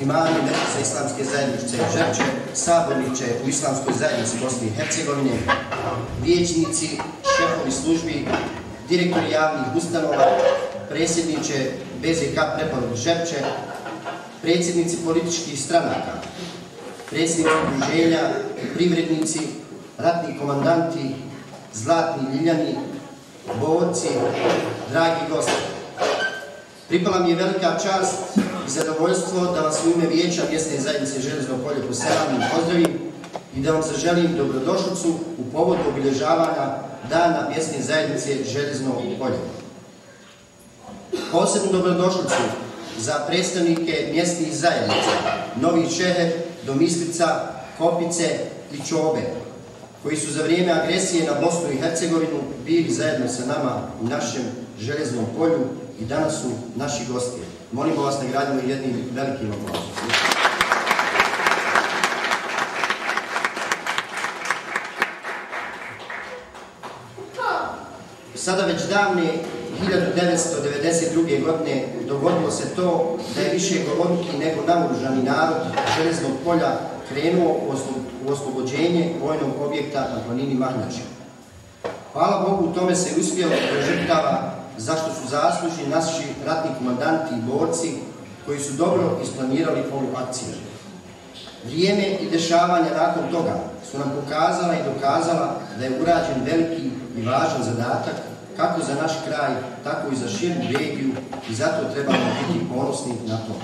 imami Metice Islamske zajednice Žepče, saborniče u Islamskoj zajednici Bosne i Hercegovine, vijećnici, šefovi službi, direktori javnih ustanova, predsjedniče BZK preporod Žepče, predsjednici političkih stranaka, predsjednici udruženja, privrednici, ratni komandanti, zlatni ljiljani, borci, dragi gosti. Pripala mi je velika čast i zadovoljstvo da vas u ime Vijeća mjesne zajednice Železno polje poselam i pozdravim i da vam zaželim dobrodošlicu u povodu obilježavanja Dana mjesne zajednice Železno polje. Posebnu dobrodošlicu za predstavnike mjesnih zajednica Novi Čeher, Domislica, Kopice i Čobe, koji su za vrijeme agresije na Bosnu i Hercegovinu bili zajedno sa nama u našem železnom polju i danas su naši gosti. Molimo vas nagradimo jednim velikim aplausom. Sada već davne 1992. godine dogodilo se to da je više govorniki nego naoružani narod železnog polja krenuo u oslobođenje vojnog objekta na planini Mahnjača. Hvala Bogu, u tome se uspjelo prežrtava zašto su zaslužni naši ratni komandanti i borci koji su dobro isplanirali ovu akciju. Vrijeme i dešavanja nakon toga su nam pokazala i dokazala da je urađen veliki i važan zadatak kako za naš kraj, tako i za širu regiju i zato trebamo biti ponosni na to.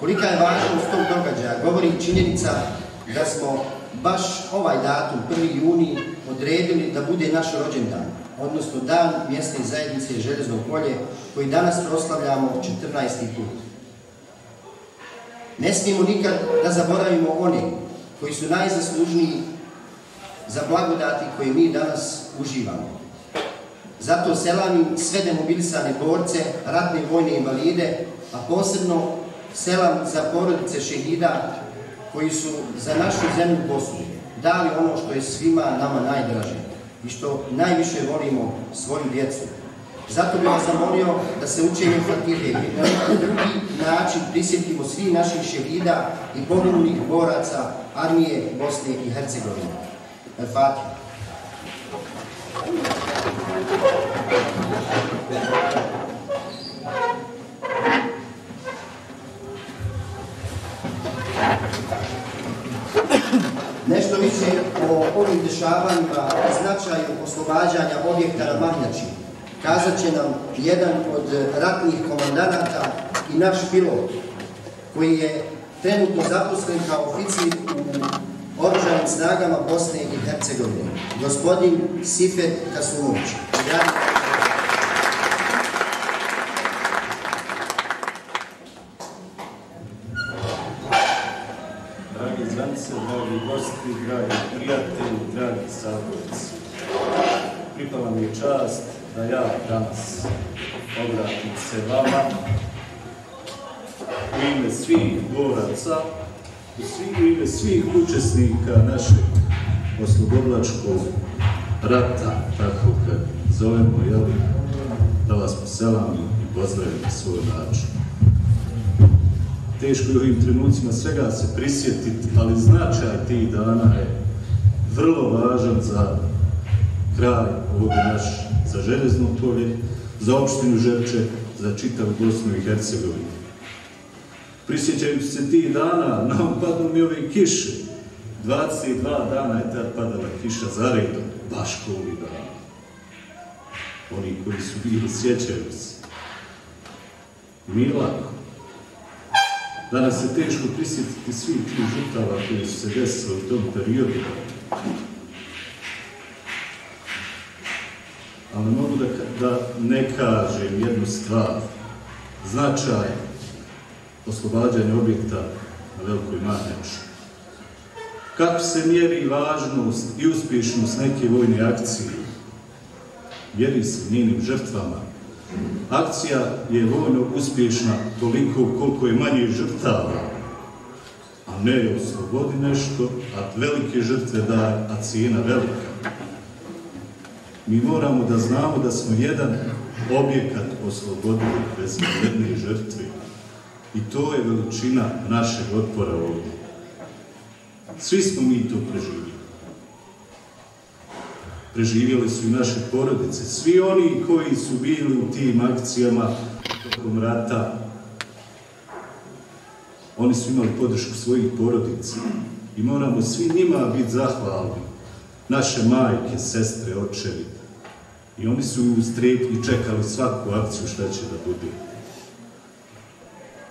Kolika je važnost tog događaja govori činjenica da smo baš ovaj datum, 1. juni, odredili da bude naš rođendan, odnosno dan mjesne zajednice Železno polje, koji danas proslavljamo 14. put. Ne smijemo nikad da zaboravimo one koji su najzaslužniji za blagodati koje mi danas uživamo. Zato selamim sve demobilisane borce, ratne vojne invalide, a posebno selam za porodice šehida koji su za našu zemlju Bosnu dali ono što je svima nama najdraže i što najviše volimo svoju djecu. Zato bih vas zamolio da se učenje Fatihe i na drugi način prisjetimo svi naših šehida i poginulih boraca armije Bosne i Hercegovine. Fatiha. O ovim dešavanjima i značaju oslobađanja objekta na Mahnjači kazat će nam jedan od ratnih komandanata i naš pilot koji je trenutno zaposlen kao oficir u oružanim snagama Bosne i Hercegovine, gospodin Sifet Kasumović. Dragi zvanice, dragi gosti, dragi prijatelji, dragi saborci. Pripala mi je čast da ja danas obratim se vama u ime svih boraca, u svi- u ime svih učesnika našeg oslobodlačkog rata, tako kad zovemo, da vas poselam i pozdravim na svoj način. Teško je ovim trenucima svega se prisjetiti, ali značaj tih dana je vrlo važan za kraj ovog naš, za železno polje, za opštinu Žepče, za čitavu Bosnu i Hercegovinu. Prisjećajući se tih dana, nam padnu mi ove kiše. 22 dana je tad padala kiša za redom, baš ko ovih dana. Oni koji su bili sjećaju se. Lako. Danas je teško prisjetiti svih tih žrtava koje su se desile u tom periodu. Ali mogu da, da ne kažem jednu stvar. Značaj oslobađanja objekta na Velikoj Manjači. Kako se mjeri važnost i uspješnost neke vojne akcije? Mjeri se njenim žrtvama. Akcija je vojno uspješna toliko koliko je manje žrtava, a ne oslobodi nešto, a velike žrtve daje, a cijena velika. Mi moramo da znamo da smo jedan objekat oslobodili bez jedne žrtve. I to je veličina našeg otpora ovdje. Svi smo mi to preživjeli. Preživjeli su i naše porodice. Svi oni koji su bili u tim akcijama tokom rata, oni su imali podršku svojih porodica. I moramo svi njima biti zahvalni. Naše majke, sestre, očevi. I oni su u strepnji čekali svaku akciju šta će da bude.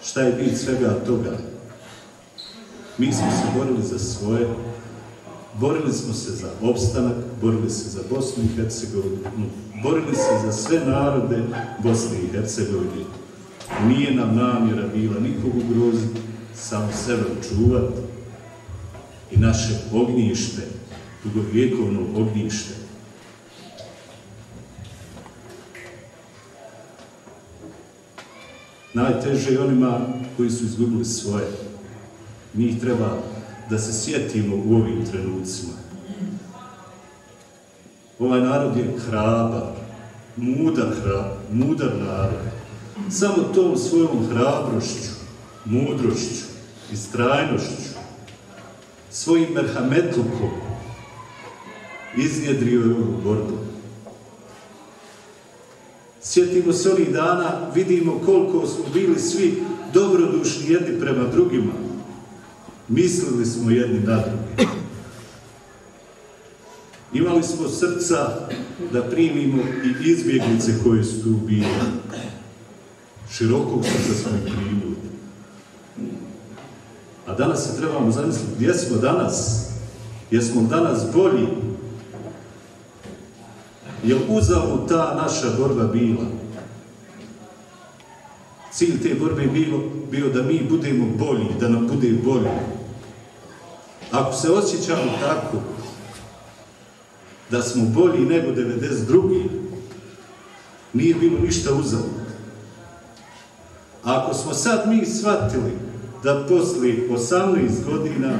Šta je bit svega toga? Mi smo se borili za svoje, borili smo se za opstanak, borili se za Bosnu i Hercegovinu, borili se za sve narode Bosne i Hercegovine. Nije nam namjera bila nikog ugroziti, samo sebe čuvati i naše ognjište, dugovjekovno ognjište. Najteže je onima koji su izgubili svoje. Njih treba da se sjetimo u ovim trenucima. Ovaj narod je hrabar, mudar, hra, mudar narod. Samo tom svojom hrabrošću, mudrošću i strajnošću, svojim merhametlukom iznjedrio je ovu borbu. Sjetimo se ovih dana, vidimo koliko smo bili svi dobrodušni jedni prema drugima. Mislili smo jedni na drugi. Imali smo srca da primimo i izbjeglice koje su tu bile. Širokog srca smo ih primili. A danas se trebamo zamisliti gdje smo danas. Jesmo danas bolji je uzalud ta naša borba bila? Cilj te borbe je bio da mi budemo bolji, da nam bude bolje. Ako se osjećamo tako, da smo bolji nego 92. nije bilo ništa uzalud. Ako smo sad mi shvatili da poslije 18 godina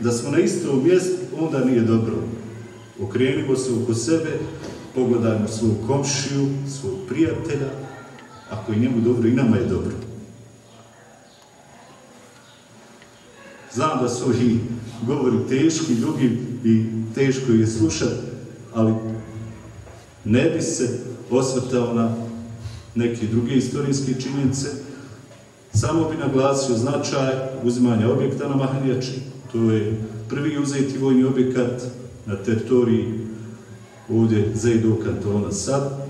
da smo na istom mjestu, onda nije dobro. Okrenimo se oko sebe pogledajmo svoju komšiju, svog prijatelja, ako je njemu dobro i nama je dobro. Znam da su ovi govori teški, drugi i teško je slušati, ali ne bi se osvrtao na neke druge historijske činjenice, samo bi naglasio značaj uzimanja objekta na Mahanjači. To je prvi uzeti vojni objekat na teritoriji ovdje Zejdu kantona sad,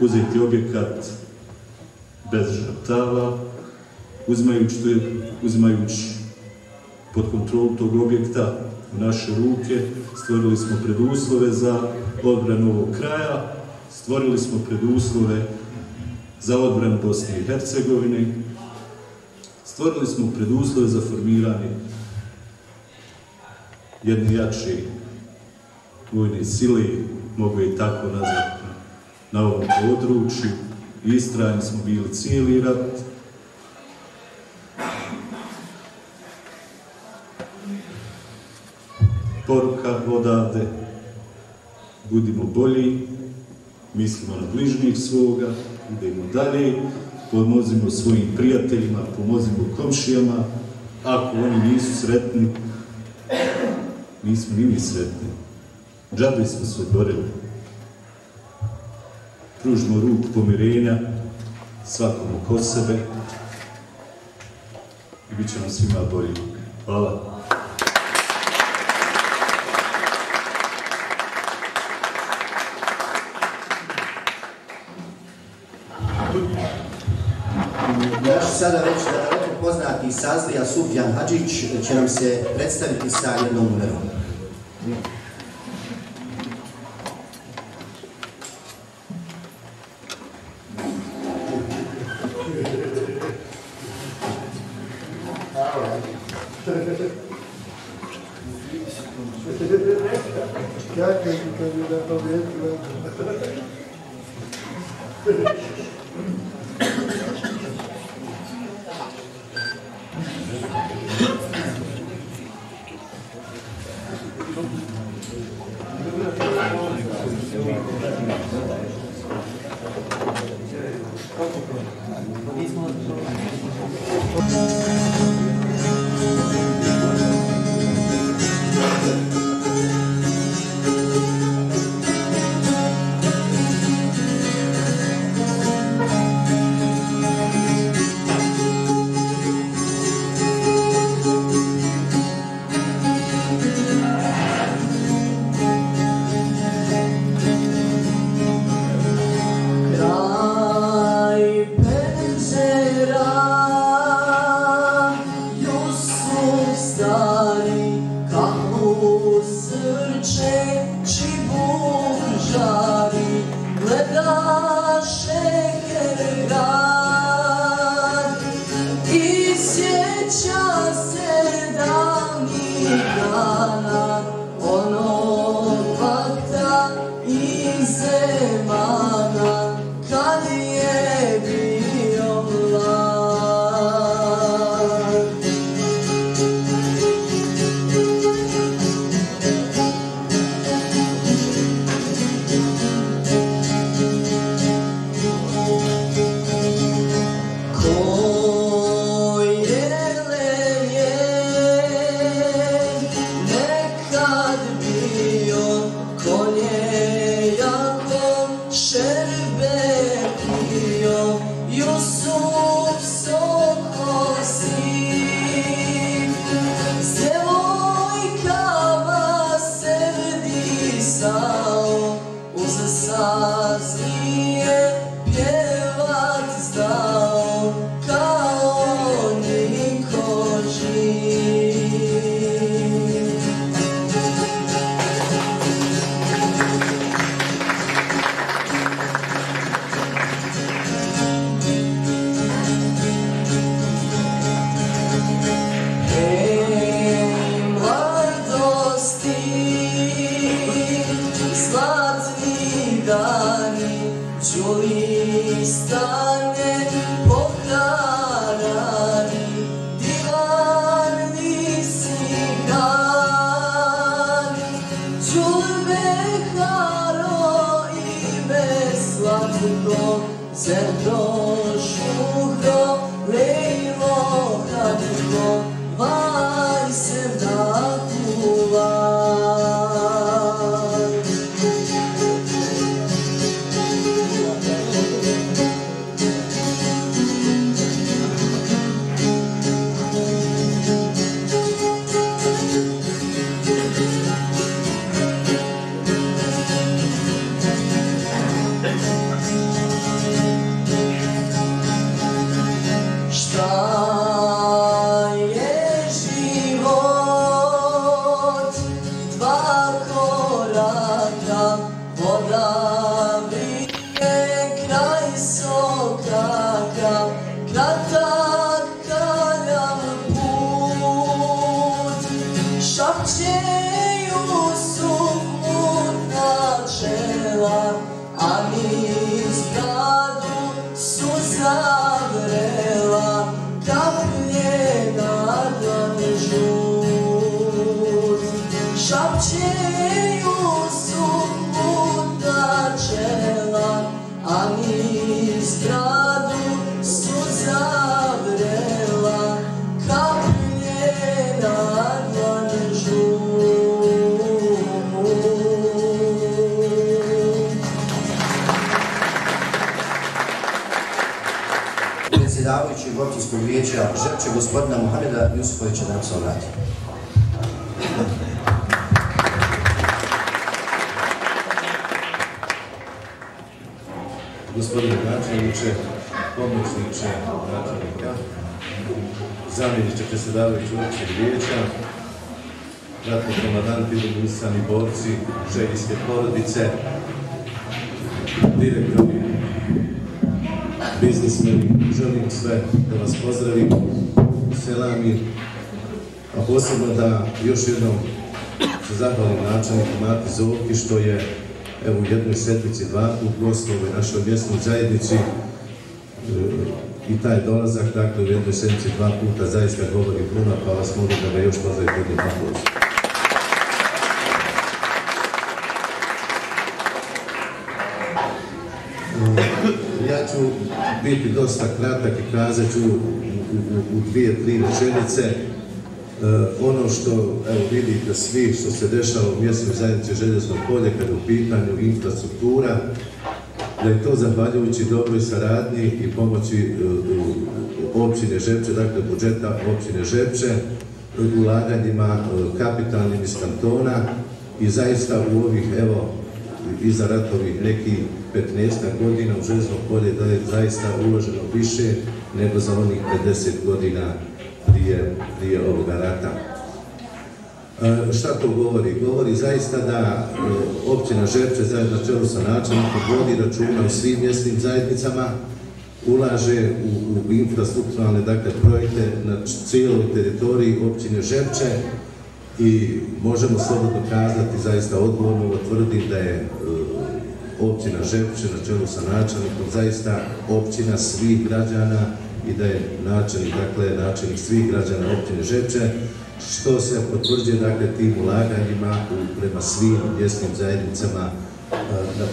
uzeti objekat bez žrtava, uzimajući, uzimajući pod kontrolu tog objekta u naše ruke, stvorili smo preduslove za odbranu ovog kraja, stvorili smo preduslove za odbranu Bosne i Hercegovine, stvorili smo preduslove za formiranje jedne jače vojne sile, mogu je tako nazvati, na ovom području. Istrajni smo bili cijeli rat. Poruka odavde, budimo bolji, mislimo na bližnjih svoga, idemo dalje, pomozimo svojim prijateljima, pomozimo komšijama, ako oni nisu sretni, nismo ni mi sretni. Džabi smo se borili. Pružimo ruku pomirenja svakom oko sebe i bit će nam svima bolji. Hvala. Sada već daleko poznati sazlija Sufjan Hadžić će nam se predstaviti sa jednom numerom. そうそう。Gospodina Muhameda Jusufovića da nam se obrati. Gospodine načelniče, pomoćniče načelnika, zamjeniče predsjedavajući općeg vijeća, ratni komandanti, dominisani borci, željske porodice, direktori, biznismeni, želim sve da vas pozdravim, selami, a posebno da još jednom se zahvalim načelniku Mati Zovki što je evo u jednoj sedmici dva u našoj mjesnoj zajednici e, i taj dolazak dakle u jednoj sedmici dva puta zaista govori puno pa vas molim da ga još pozdravite jednim Ja ću biti dosta kratak i kazat ću u, dvije, tri rečenice. E, ono što evo, vidite svi što se dešava u mjesnoj zajednici Željezno polje kada je u pitanju infrastruktura, da je to zahvaljujući dobroj saradnji i pomoći e, općine Žepče, dakle budžeta općine Žepče, ulaganjima e, kapitalnim iz kantona i zaista u ovih evo iza ratovih nekih 15 godina u Željezno polje da je zaista uloženo više nego za onih 50 godina prije, prije ovoga rata. E, šta to govori? Govori zaista da e, općina Žepče zajedno čelu sa načelnikom vodi računa u svim mjesnim zajednicama, ulaže u, infrastrukturalne dakle, projekte na cijeloj teritoriji općine Žepče i možemo slobodno kazati, zaista odgovorno tvrdim da je e, općina Žepče na čelu sa načelnikom zaista općina svih građana i da je načelnik, dakle načelnik svih građana općine Žepče, što se potvrđuje dakle tim ulaganjima u, prema svim mjesnim zajednicama e, na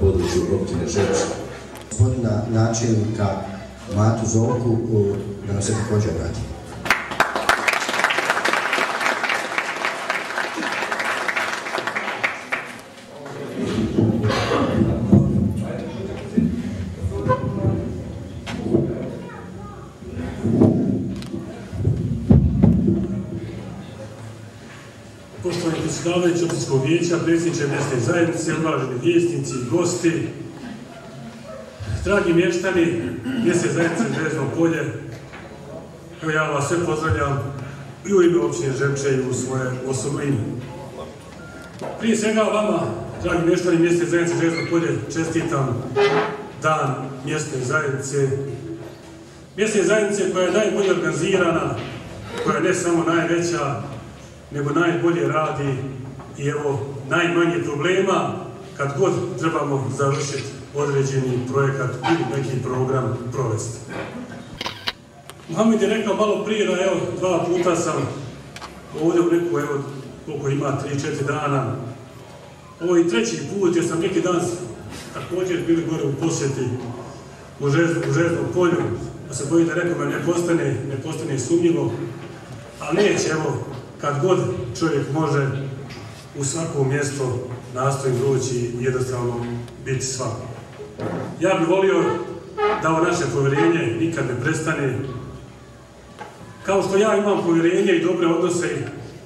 području, općine Žepče. Gospodina načelnika Matu Zovku u- da nam se također obrati. Poštovani predsjedavajući općinskog vijeća, predsjedniče mjesne zajednice, uvaženi vjesnici i gosti, dragi mještani mjesne zajednice Željezno polje, evo ja vas sve pozdravljam i u ime općine Žepče i u svoje osobno ime. Prije svega vama, dragi mještani mjesne zajednice Željezno polje, čestitam dan mjesne zajednice. Mjesne zajednice koja je najbolje organizirana, koja je ne samo najveća, nego najbolje radi i evo najmanje problema kad god trebamo završiti određeni projekat ili neki program provesti. Mohamed je rekao malo prije da evo dva puta sam ovdje u neku, evo koliko ima, 3-4 dana. Ovo je treći put jer sam neki dan također bili gore u posjeti u, žez, u žeznom polju, pa se bojim da nekome ne postane, ne postane sumnjivo, ali neće, evo, kad god čovjek može u svako mjesto nastojim doći i jednostavno biti s vama. Ja bih volio da ovo naše povjerenje nikad ne prestane. Kao što ja imam povjerenje i dobre odnose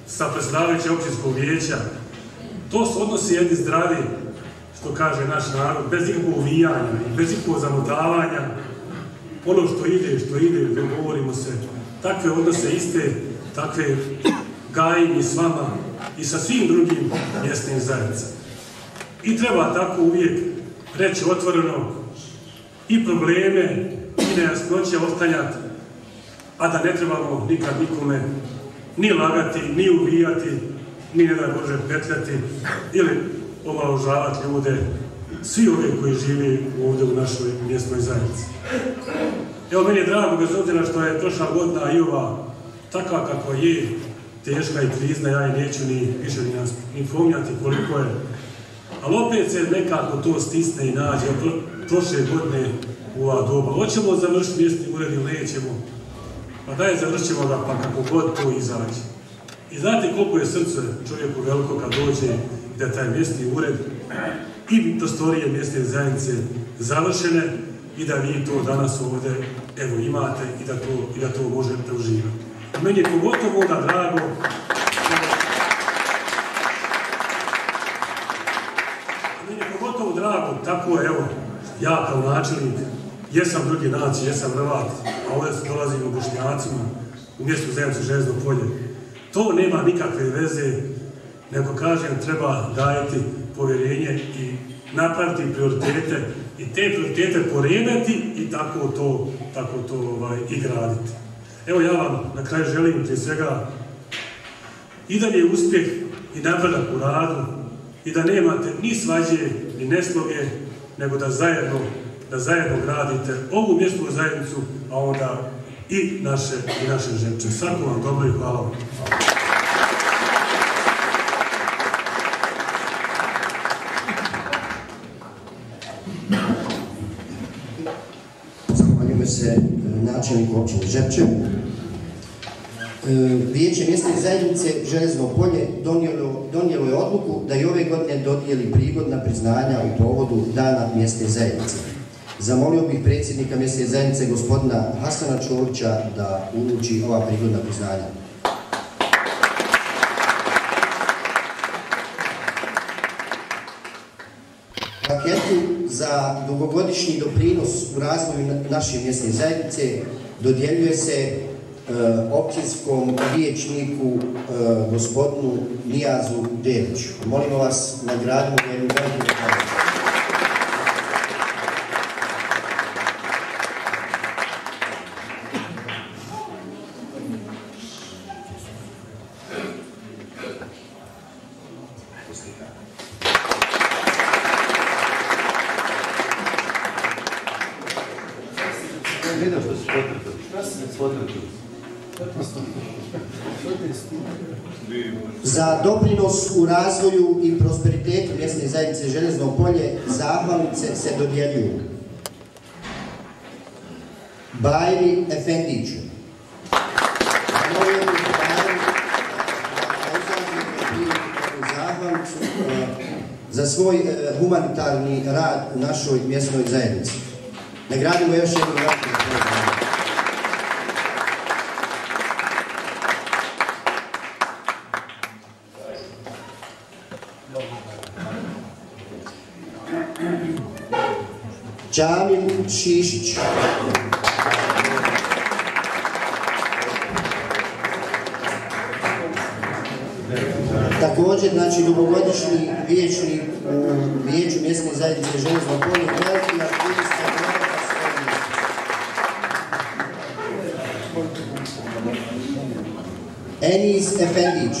sa predsjedavajućem općinskog vijeća, to su odnosi jedni zdravi, što kaže naš narod, bez ikakvog uvijanja, bez ikakvog zamotavanja, ono što ide, što ide, dogovorimo se, takve odnose iste, takve gajim i s vama i sa svim drugim mjesnim zajednicama. I treba tako uvijek reći otvoreno i probleme i nejasnoće otklanjati, a da ne trebamo nikad nikome ni lagati, ni uvijati, ni ne da Bože petljati ili omaložavati ljude, svi ovi koji živi ovdje u našoj mjesnoj zajednici. Evo, meni je drago, bez obzira što je prošla godina i ova takva kako je, teška i krizna, ja i neću ni više ni, nas, pomnjati koliko je. Ali opet se nekako to stisne i nađe. Pro, prošle godine u ova doba. Hoćemo završiti mjesni ured ili nećemo? Pa daj, završit ćemo ga, pa kako god to izađe. I znate koliko je srce čovjeku veliko kad dođe da taj mjesni ured i prostorije mjesne zajednice završene i da vi to danas ovdje evo imate i da to, i da to možete uživati. Meni je pogotovo onda drago meni je pogotovo tako evo, ja kao načelnik, jesam drugi nacije, jesam Hrvat, a ovdje se dolazim u Bošnjacima, u mjestu zajednicu Žezno polje. To nema nikakve veze, nego kažem, treba dajeti povjerenje i napraviti prioritete i te prioritete poredati i tako to, tako to ovaj, i graditi. Evo ja vam na kraju želim prije svega i dalje uspjeh i napredak u radu i da nemate ni svađe ni nesloge, nego da zajedno, da zajedno gradite ovu mjestu zajednicu, a onda i naše, i naše žepče. Svako vam dobro i hvala vam. E, načelniku općine Žepče. E, Vijeće mjesne zajednice Železno polje donijelo, je odluku da i ove godine dodijeli prigodna priznanja u povodu Dana mjesne zajednice. Zamolio bih predsjednika mjesne zajednice gospodina Hasana Čovića da uruči ova prigodna priznanja. Za dugogodišnji doprinos u razvoju na- naše mjesne zajednice dodjeljuje se e, općinskom vijećniku e, gospodinu Nijazu Deviću. Molimo vas, nagradimo ga jednu veliku zahvalu. Vidim što si potreban. Za doprinos u razvoju i prosperitetu mjesne zajednice Železno polje zahvalnice se dodjeljuju Bajri Efendiću. Za svoj e, humanitarni rad u našoj mjesnoj zajednici. Nagradimo još jednu veliku zahvalu. Džamil Šišić. Također, znači, dugogodišnji vijećnik u vijeću mjesne zajednice Železno polje, veliki aktivista grada svojih. Enis Efendić.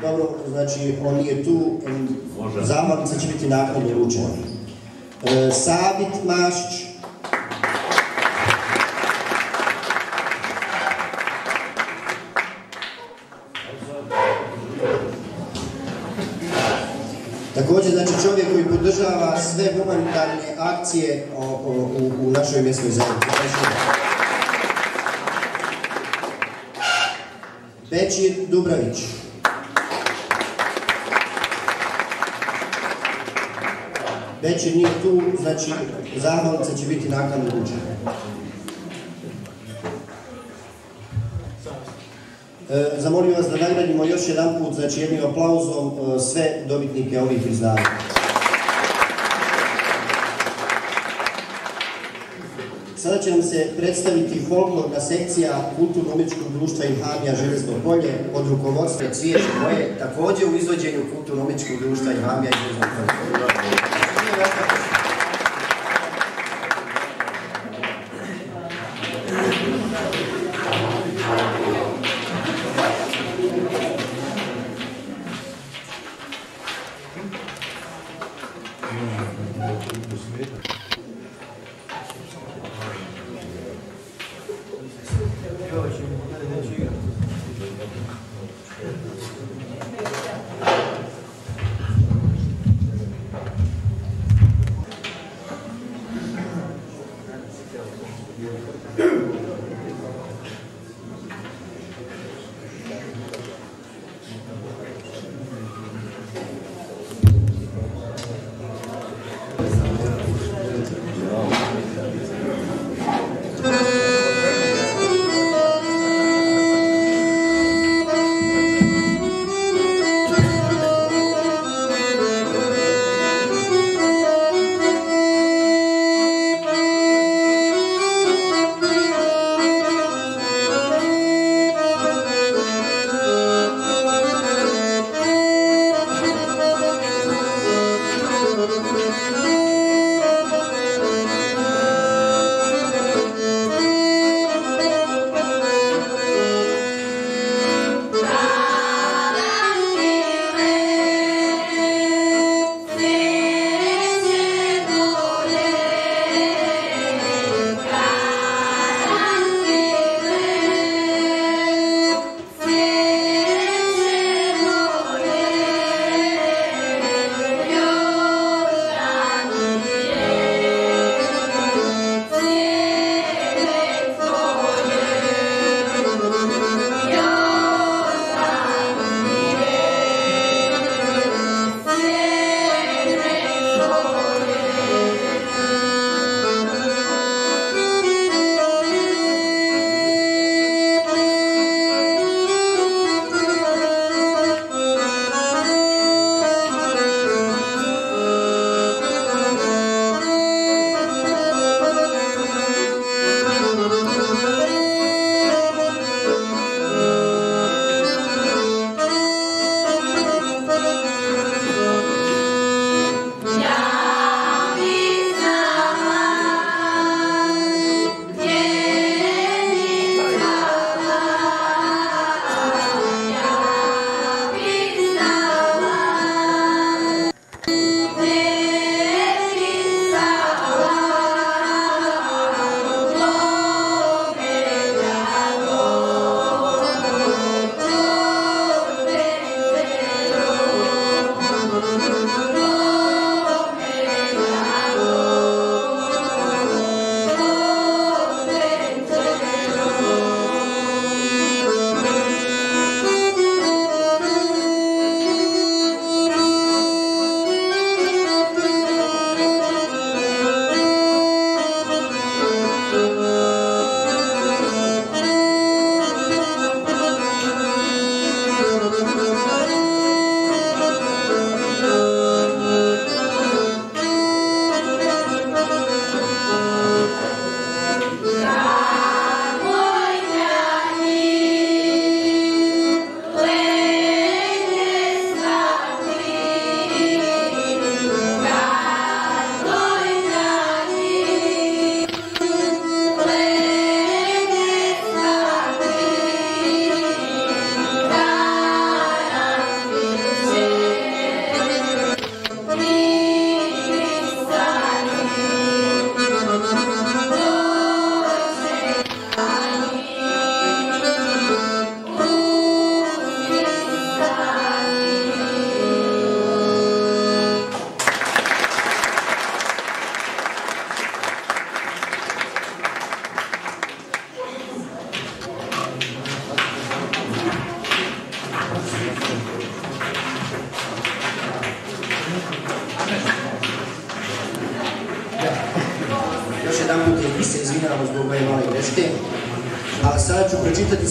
Dobro, znači on nije tu, em, Može. zahvalnica će biti naknadno uručena. E, Sabit Mašić. Također, znači čovjek koji podržava sve humanitarne akcije u, našoj mjesnoj zajednici. Bečir Dubravić. Bečir nije tu, znači zahvalnica će biti naknadno uručena. E, zamolio vas da nagradimo još jedan put, znači jednim aplauzom e, sve dobitnike ovih priznanja. Sada će nam se predstaviti folklorna sekcija Kulturno-umjetničkog društva Ilhamija Železno polje pod rukovodstvom Cvijeće moje, također u izvođenju Kulturno-umjetničkog društva Ilhamija Železno polje.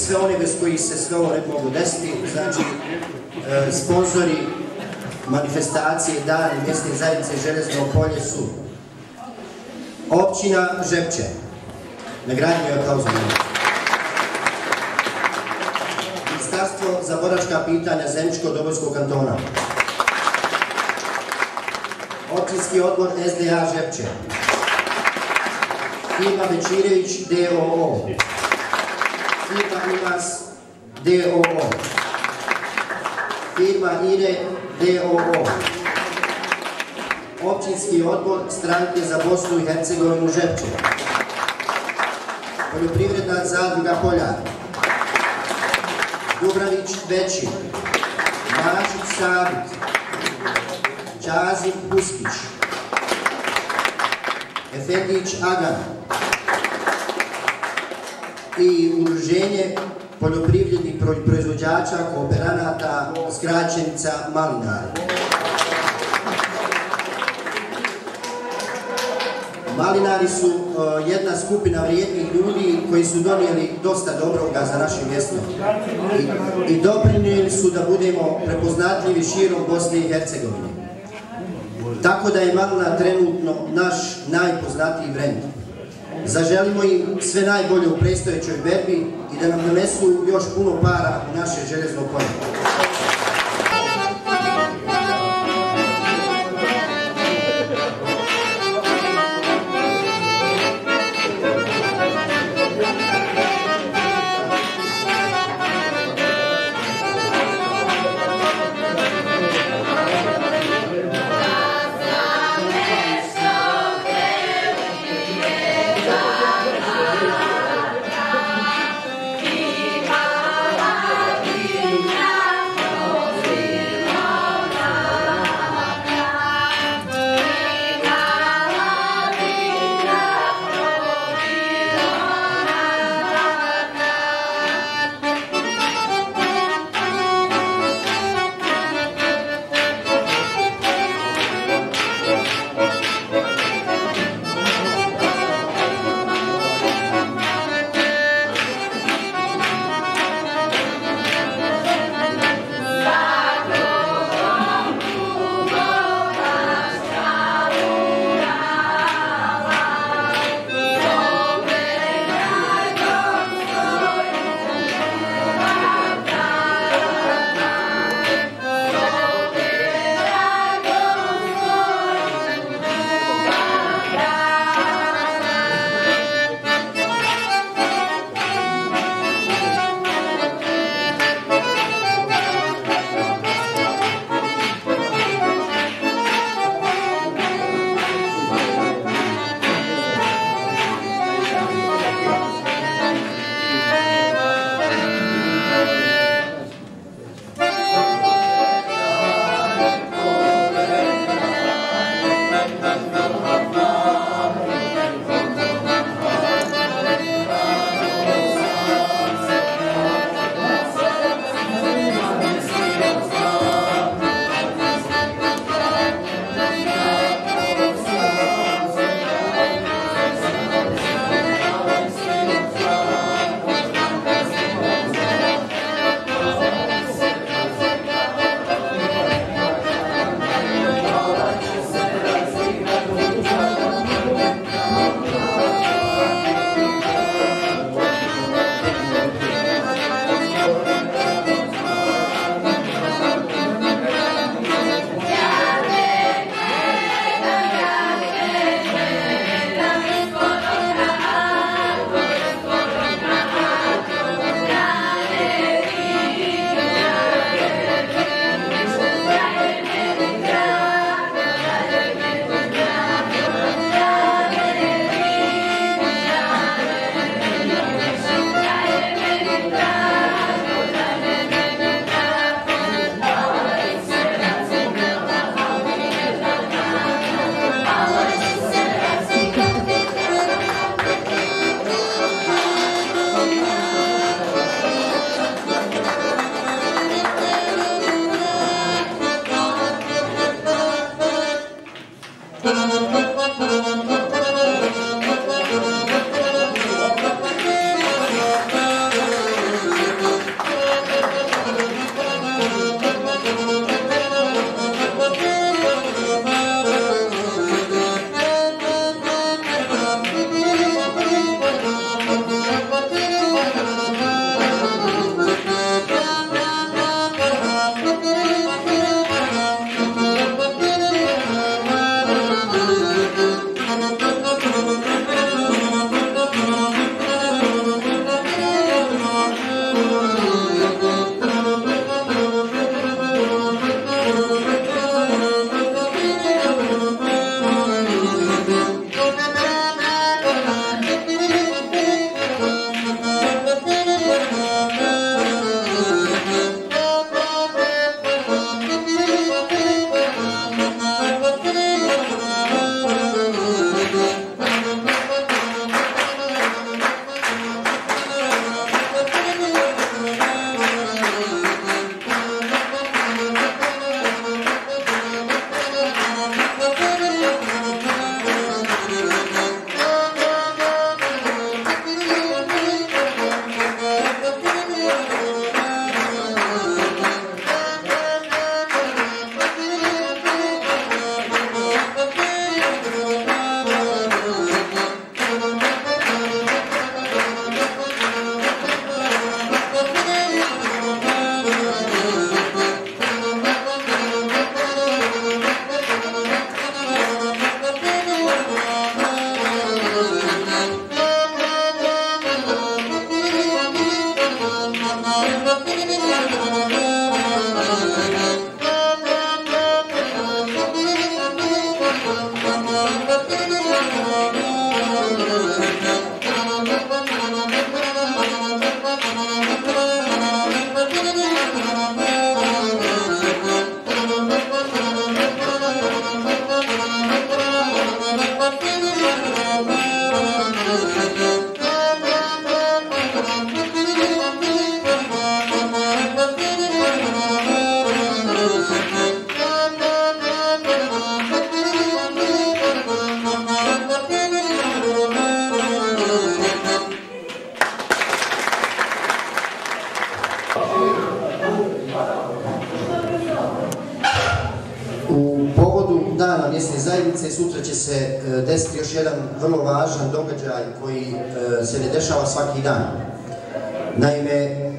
Sve one bez kojih se sve ovo ne moglo desiti. Znači, e, sponzori manifestacije dani mjesne zajednice Železno polje su Općina Žepče. Nagrađuje je kao Ministarstvo za boračka pitanja Zemljičko dobojskog kantona. Općinski odbor SDA Žepče. Firma Bečirević DOO. Firma Imas DOO. Firma IRE DOO. Općinski odbor stranke za Bosnu i Hercegovinu Žepče. Poljoprivredna zadruga Poljar. Dubravić Veći. Mašić Savit. Čazim Puskić. Efendić Agan. I udruženje poljoprivrednih proizvođača, kooperanata, skraćenica Malinari. Malinari su uh, jedna skupina vrijednih ljudi koji su donijeli dosta dobroga za naše mjesto i, i doprinijeli su da budemo prepoznatljivi širom Bosne i Hercegovine. Tako da je Malina trenutno naš najpoznatiji brend. Zaželimo im sve najbolje u predstojećoj berbi i da nam donesu još puno para u naše železno polje. Vrlo važan događaj koji e, se ne dešava svaki dan. Naime,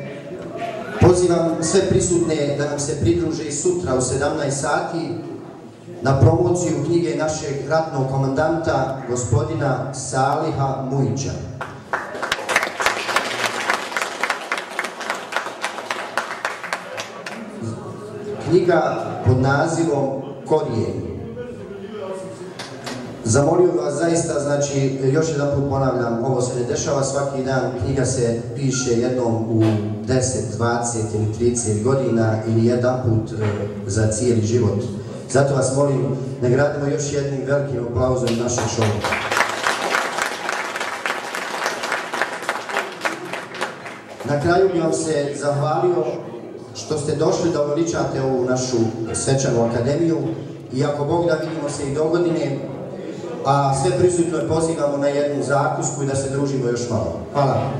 pozivam sve prisutne da nam se pridruže i sutra u 17 sati na promociju knjige našeg ratnog komandanta, gospodina Saliha Mujića. Knjiga pod nazivom Korijen. Zamolio vas zaista, znači, još jedan put ponavljam, ovo se ne dešava svaki dan, knjiga se piše jednom u 10, 20 ili 30 godina ili jedan put e, za cijeli život. Zato vas molim, nagradimo još jednim velikim aplauzom našeg šovu. Na kraju bih vam se zahvalio što ste došli da uveličate ovu našu svečanu akademiju i ako Bog da vidimo se i do a sve prisutno pozivamo na jednu zakusku i da se družimo još malo. Hvala.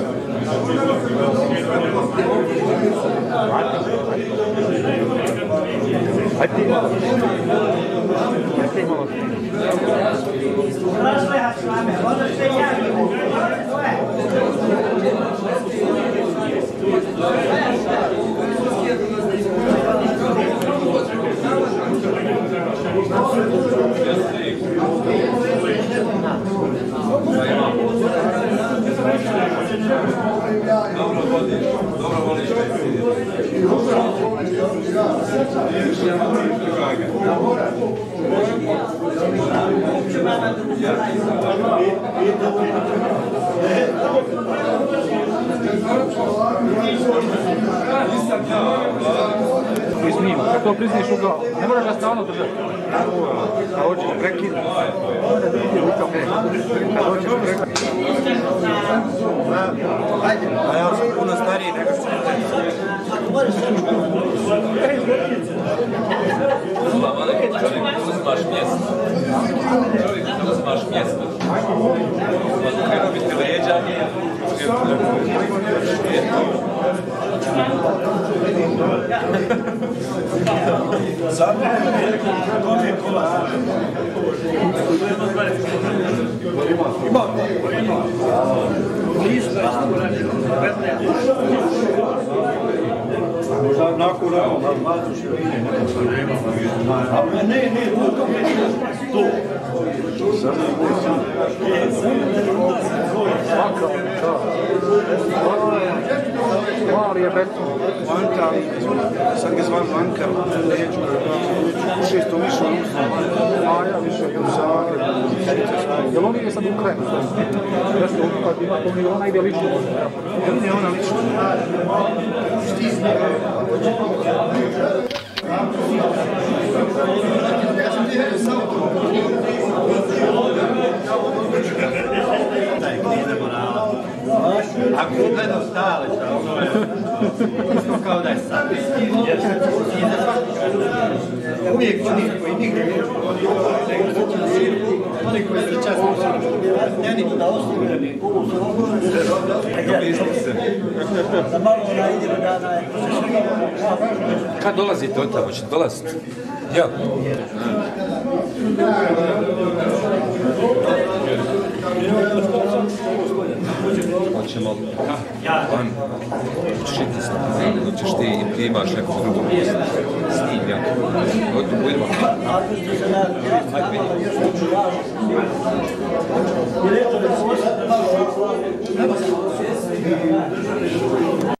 I snima, kad to prizniš ugao, ne moraš ga stalno držati. Kad hoćeš prekinuti, kad hoćeš prekinuti. A ja sam puno stariji nego što Čovjek uzimaš mjesto. Uzimaš mjesto. Krenuo biti vrijeđanje. Možda nakon ne, ne, to. Mali je beton. Vanka, sad ga zvan Vanka, neću u šestom išao u Maja više je u Zagrebu. Jel on ide sad u Ukrajinu? Nešto, kad ima to mi ona ide lično. Ne, ona lično. Ako je gledao stale, isto kao da je sad. Uvijek oni koji nigdje ne oni koji su časno njeni da ostavljeni. Da malo ona ide da da je. Kad dolazite od tamo? Ćete dolaziti? Ja. Hoćemo van. Hoćeš ti s Hoćeš ti, ti imaš neku drugu. S njim, ja. Hoću, budemo. You.